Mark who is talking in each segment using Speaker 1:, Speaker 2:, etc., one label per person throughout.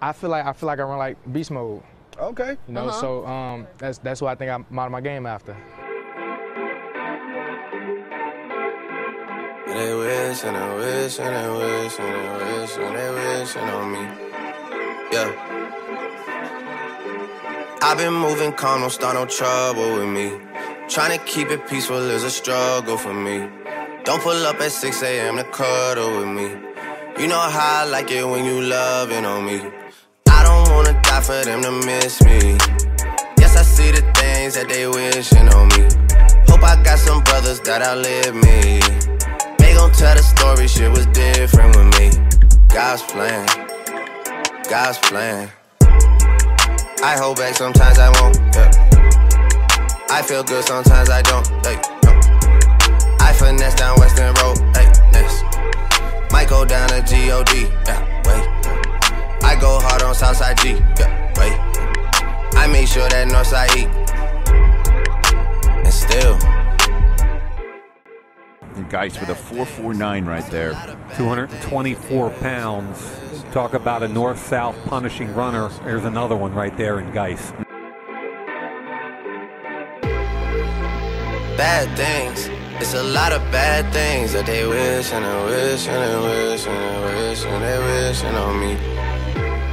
Speaker 1: I feel like I feel like I run like beast mode.
Speaker 2: Okay.
Speaker 1: You know,
Speaker 3: Uh-huh.
Speaker 1: so um, that's that's what I think I model my game after.
Speaker 4: They wish and they wish and they wish and they wish and they wishing on me. Yeah. I've been moving calm, don't start no trouble with me. Trying to keep it peaceful is a struggle for me. Don't pull up at 6 a.m. to cuddle with me. You know how I like it when you loving on me. Wanna for them to miss me. Yes, I see the things that they wishing on me. Hope I got some brothers that outlive me. They gon' tell the story, shit was different with me. God's plan, God's plan. I hold back, sometimes I won't. Yeah. I feel good, sometimes I don't. Hey, no. I finesse down Weston Road. Hey, next. Might go down to God. Yeah. I go hard on Southside G. Yeah, wait. I make sure that Northside eat. And still.
Speaker 5: And Guice with a 449 right there.
Speaker 6: 224 pounds. Talk about a north-south punishing runner. There's another one right there in Guice.
Speaker 4: bad things. It's a lot of bad things that they wish and they wish and they wish and they wish and they wishing on me.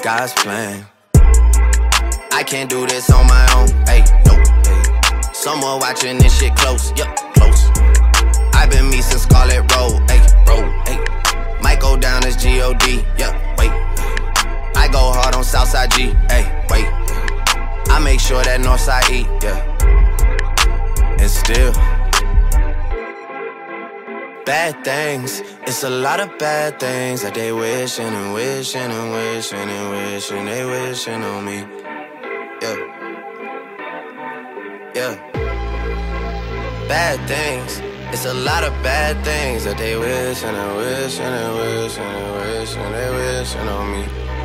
Speaker 4: God's plan. I can't do this on my own, hey, no, hey. Someone watching this shit close, yup, close. I've been me since Scarlett Road, hey, road, hey. Might go down as G-O-D, yup, wait. I go hard on Southside G, hey, wait. I make sure that Northside eat, yeah. And still, bad things. It's a lot of bad things that they wishing and wishing and wishing and wishing they wishing on me. Yeah. Yeah. Bad things. It's a lot of bad things that they wishing and wishing and wishing and wishing they wishing on me.